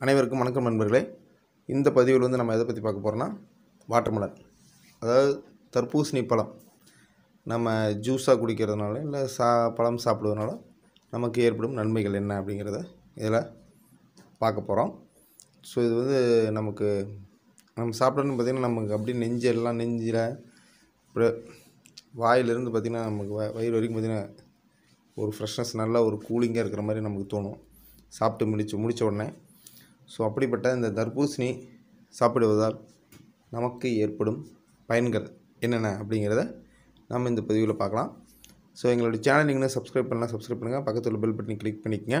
அனைவருக்கும் வணக்கம் நண்பர்களே. இந்த பதிவில் வந்து நம்ம எதை பற்றி பார்க்க போகிறோன்னா வாட்டர்மெலன் அதாவது தர்பூசணி பழம். நம்ம ஜூஸாக குடிக்கிறதுனால இல்லை சா பழம் சாப்பிடுவதனால நமக்கு ஏற்படும் நன்மைகள் என்ன அப்படிங்கிறத இதில் பார்க்க போகிறோம் ஸோ இது வந்து நமக்கு நம்ம சாப்பிடணும்னு பார்த்திங்கன்னா நமக்கு அப்படியே நெஞ்சு எல்லாம் நெஞ்சில் அப்படியே வாயிலிருந்து பார்த்திங்கன்னா நமக்கு வ- வயிறு வரைக்கும் பார்த்திங்கன்னா ஒரு ஃப்ரெஷ்னஸ் நல்லா ஒரு கூலிங்காக இருக்கிற மாதிரி நமக்கு தோணும். சாப்பிட்டு முடிச்சு முடித்த உடனே ஸோ அப்படிப்பட்ட இந்த தர்பூசணி சாப்பிடுவதால் நமக்கு ஏற்படும் பயன்கள் என்னென்ன அப்படிங்கிறத நம்ம இந்த பதிவில் பார்க்கலாம். ஸோ எங்களுடைய சேனல் நீங்கள் சப்ஸ்கிரைப் பண்ணலாம் சப்ஸ்கிரைப் பண்ணுங்கள் பக்கத்தில் உள்ள பெல் பட்டனை கிளிக் பண்ணிக்கங்க.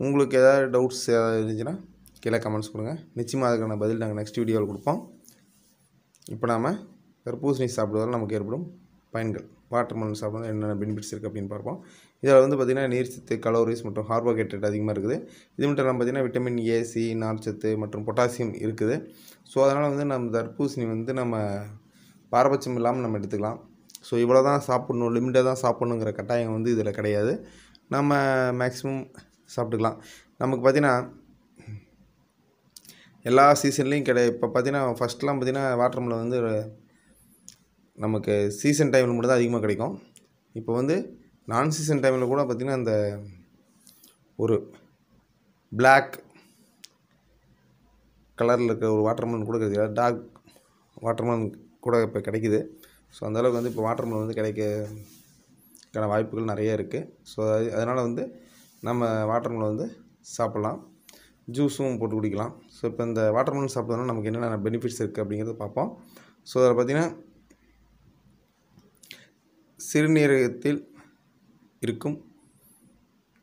உங்களுக்கு ஏதாவது டவுட்ஸ் ஏதாவது இருந்துச்சுன்னா கீழே கமெண்ட்ஸ் கொடுங்க. நிச்சயமாக அதுக்கான பதில் நாங்கள் நெக்ஸ்ட் வீடியோவில் கொடுப்போம். இப்போ நாம் தர்பூசணி சாப்பிடுவதால் நமக்கு ஏற்படும் பயன்கள். வாட்டர்மெலன் சாப்பிட்றது என்னென்ன பெனிஃபிட்ஸ் இருக்குது அப்படின்னு பார்ப்போம். இதில் வந்து பார்த்திங்கன்னா நீர்ச்சத்து கலோரிஸ் மற்றும் கார்போஹைட்ரேட் அதிகமாக இருக்குது. இது மட்டும் இல்லாமல் பார்த்திங்கன்னா விட்டமின் ஏசி நார்ச்சத்து மற்றும் பொட்டாசியம் இருக்குது. ஸோ அதனால் வந்து நம்ம தர்பூசணி வந்து நம்ம பாரபட்சம் இல்லாமல் நம்ம எடுத்துக்கலாம். ஸோ இவ்வளோ தான் சாப்பிட்ணும் லிமிட்டாக தான் சாப்பிட்ணுங்கிற கட்டாயம் வந்து இதில் கிடையாது. நம்ம மேக்ஸிமம் சாப்பிட்டுக்கலாம். நமக்கு பார்த்திங்கன்னா எல்லா சீசன்லேயும் கிடையாது இப்போ பார்த்தீங்கன்னா ஃபஸ்ட்லாம் பார்த்திங்கன்னா வாட்டர்மெலன் வந்து நமக்கு சீசன் டைமில் மட்டும் தான் அதிகமாக கிடைக்கும். இப்போ வந்து நான் சீசன் டைமில் கூட பார்த்திங்கன்னா அந்த ஒரு பிளாக் கலரில் இருக்கிற ஒரு வாட்டர்மெலன் கூட கிடைக்குது. டார்க் வாட்டர்மெலன் கூட இப்போ கிடைக்குது. ஸோ அந்தளவுக்கு வந்து இப்போ வாட்டர்மெலன் வந்து கிடைக்கக்கான வாய்ப்புகள் நிறைய இருக்குது ஸோ அது அதனால் வந்து நம்ம வாட்டர்மெலன் வந்து சாப்பிட்லாம். ஜூஸும் போட்டு குடிக்கலாம். ஸோ இப்போ இந்த வாட்டர்மெலன் சாப்பிட்றதுனால நமக்கு என்னென்ன பெனிஃபிட்ஸ் இருக்குது அப்படிங்கிறத பார்ப்போம். ஸோ அதில் பார்த்திங்கன்னா சிறுநீரகத்தில் இருக்கும்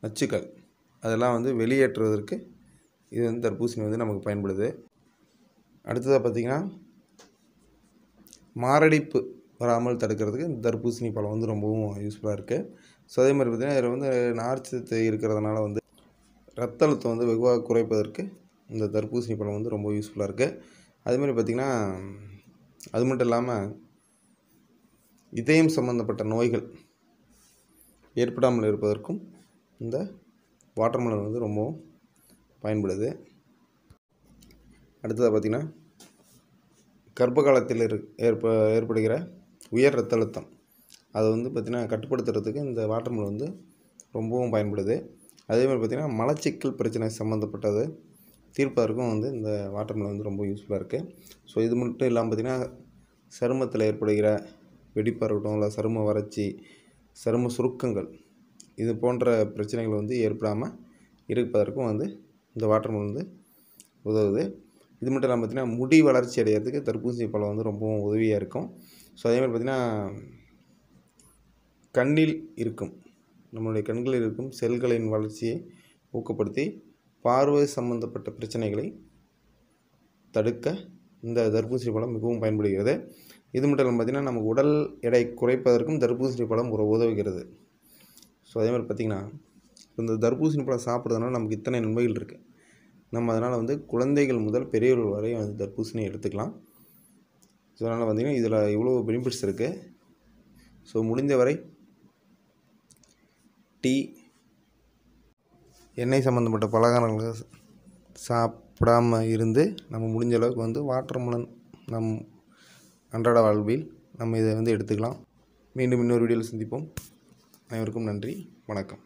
நச்சுக்கள். அதெல்லாம் வந்து வெளியேற்றுவதற்கு இது வந்து தர்பூசணி வந்து நமக்கு பயன்படுது. அடுத்ததாக பார்த்திங்கன்னா மாரடைப்பு வராமல் தடுக்கிறதுக்கு இந்த தர்பூசணி பழம் வந்து ரொம்பவும் யூஸ்ஃபுல்லாக இருக்குது ஸோ அதே மாதிரி பார்த்திங்கன்னா இதில் வந்து நார்ச்சத்து இருக்கிறதுனால வந்து ரத்த அழுத்தம் வந்து வெகுவாக குறைப்பதற்கு இந்த தர்பூசணி பழம் வந்து ரொம்ப யூஸ்ஃபுல்லாக இருக்குது அதுமாதிரி பார்த்திங்கன்னா அது மட்டும் இல்லாமல் இதயம் சம்பந்தப்பட்ட நோய்கள் ஏற்படாமல் இருப்பதற்கும் இந்த வாட்டர்மெலன் வந்து ரொம்பவும் பயன்படுது. அடுத்ததாக பார்த்திங்கன்னா கர்ப்ப காலத்தில் இரு ஏற்ப ஏற்படுகிற உயர் ரத்த அழுத்தம். அதை வந்து பார்த்திங்கன்னா கட்டுப்படுத்துறதுக்கு இந்த வாட்டர்மெலன் வந்து ரொம்பவும் பயன்படுது. அதேமாதிரி பார்த்திங்கன்னா மலச்சிக்கல் பிரச்சனை சம்மந்தப்பட்டது தீர்ப்பதற்கும் வந்து இந்த வாட்டர்மெலன் வந்து ரொம்ப யூஸ்ஃபுல்லாக இருக்குது ஸோ இது மட்டும் இல்லாமல் பார்த்திங்கன்னா சருமத்தில் ஏற்படுகிற வெடிப்பாக இருக்கட்டும் இல்லை சரும வறட்சி சரும சுருக்கங்கள் இது போன்ற பிரச்சனைகள் வந்து ஏற்படாமல் இருப்பதற்கும் வந்து இந்த வாட்டர்மெலன் வந்து உதவுது. இது மட்டும் இல்லாமல் பார்த்திங்கன்னா முடி வளர்ச்சி அடையிறதுக்கு தர்பூசணி பழம் வந்து ரொம்பவும் உதவியாக இருக்கும். ஸோ அதேமாதிரி பார்த்திங்கன்னா கண்ணில் இருக்கும் நம்மளுடைய கண்களில் இருக்கும் செல்களின் வளர்ச்சியை ஊக்கப்படுத்தி பார்வை சம்பந்தப்பட்ட பிரச்சனைகளை தடுக்க இந்த தர்பூசணி பழம் மிகவும் பயன்படுகிறது. இது மட்டும் இல்லாமல் பார்த்திங்கன்னா நமக்கு உடல் எடை குறைப்பதற்கும் தர்பூசணி பழம் ஒரு உதவுகிறது. ஸோ அதே மாதிரி பார்த்திங்கன்னா இந்த தர்பூசணி பழம் சாப்பிட்றதுனால நமக்கு இத்தனை நன்மைகள் இருக்குது நம்ம அதனால் வந்து குழந்தைகள் முதல் பெரியவர்கள் வரை வந்து தர்பூசணி எடுத்துக்கலாம். ஸோ அதனால் பார்த்திங்கன்னா இதில் இவ்வளோ பெனிஃபிட்ஸ் இருக்குது ஸோ முடிந்தவரை டீ எண்ணெய் சம்மந்தப்பட்ட பலகாரங்களை சாப்பிடாம இருந்து நம்ம முடிஞ்ச அளவுக்கு வந்து வாட்டர்மெலன் நம் அன்றாட வாழ்வில் நம்ம இதை வந்து எடுத்துக்கலாம். மீண்டும் இன்னொரு வீடியோவில் சந்திப்போம். அனைவருக்கும் நன்றி. வணக்கம்.